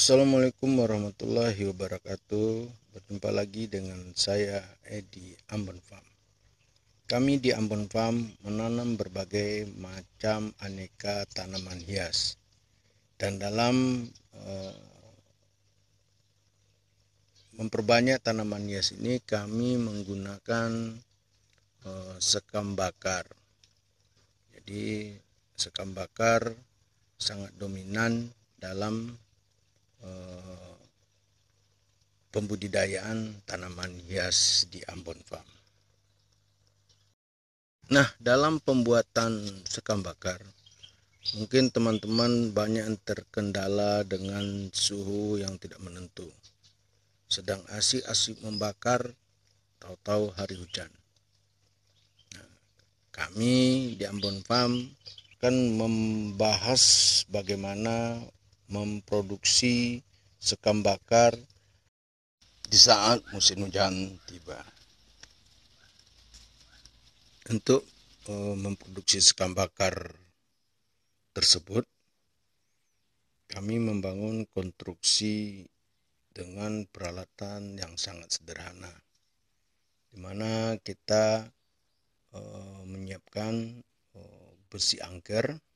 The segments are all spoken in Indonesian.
Assalamualaikum warahmatullahi wabarakatuh. Berjumpa lagi dengan saya Edi Ambon Farm. Kami di Ambon Farm menanam berbagai macam aneka tanaman hias. Dan dalam uh, memperbanyak tanaman hias ini kami menggunakan uh, sekam bakar. Jadi sekam bakar sangat dominan dalam uh, pembudidayaan tanaman hias di Ambon Farm. Nah, dalam pembuatan sekam bakar, mungkin teman-teman banyak yang terkendala dengan suhu yang tidak menentu. Sedang asik-asik membakar, tahu-tahu hari hujan. Nah, kami di Ambon Farm akan membahas bagaimana memproduksi sekam bakar di saat musim hujan tiba. Untuk uh, memproduksi sekam bakar tersebut, kami membangun konstruksi dengan peralatan yang sangat sederhana, di mana kita uh, menyiapkan besi angker, eh,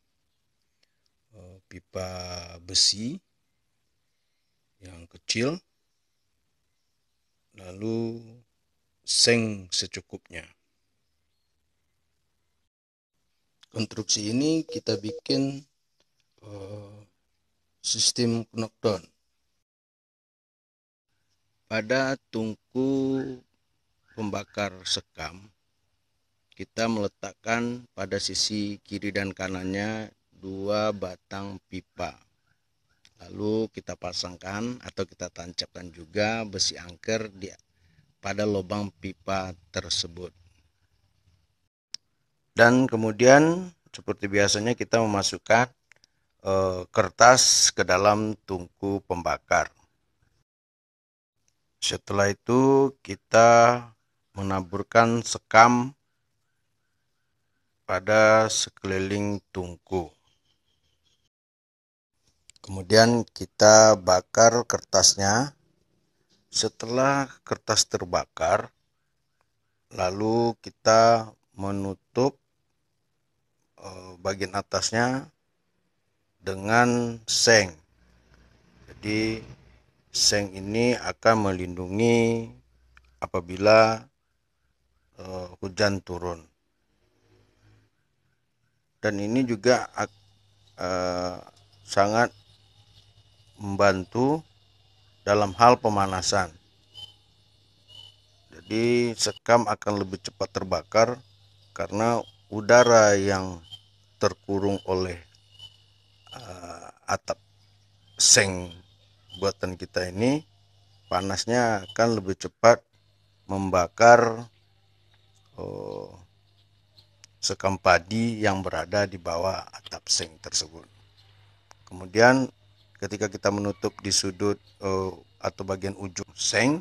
pipa besi yang kecil, lalu seng secukupnya. Konstruksi ini kita bikin uh, sistem knockdown. Pada tungku pembakar sekam kita meletakkan pada sisi kiri dan kanannya dua batang pipa. Lalu kita pasangkan atau kita tancapkan juga besi angker di pada lubang pipa tersebut. Dan kemudian seperti biasanya kita memasukkan eh, kertas ke dalam tungku pembakar. Setelah itu kita menaburkan sekam pada sekeliling tungku. Kemudian kita bakar kertasnya. Setelah kertas terbakar, lalu kita menutup eh, bagian atasnya dengan seng. Jadi seng ini akan melindungi apabila uh, hujan turun dan ini juga uh, sangat membantu dalam hal pemanasan. Jadi sekam akan lebih cepat terbakar karena udara yang terkurung oleh uh, atap seng buatan kita ini panasnya akan lebih cepat membakar uh, sekam padi yang berada di bawah atap seng tersebut. Kemudian ketika kita menutup di sudut uh, atau bagian ujung seng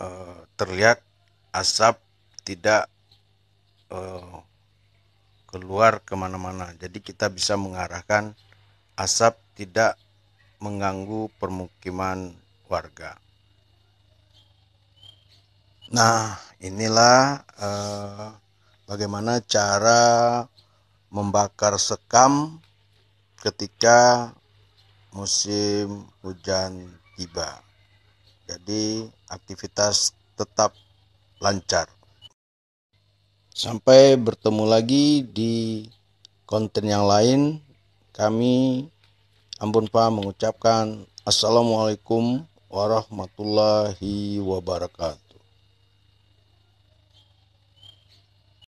uh, terlihat asap tidak uh, keluar ke mana-mana. Jadi kita bisa mengarahkan asap tidak mengganggu permukiman warga. Nah, inilah eh, bagaimana cara membakar sekam ketika musim hujan tiba. Jadi, aktivitas tetap lancar. Sampai bertemu lagi di konten yang lain. Kami Ambon Pa mengucapkan Assalamualaikum warahmatullahi wabarakatuh.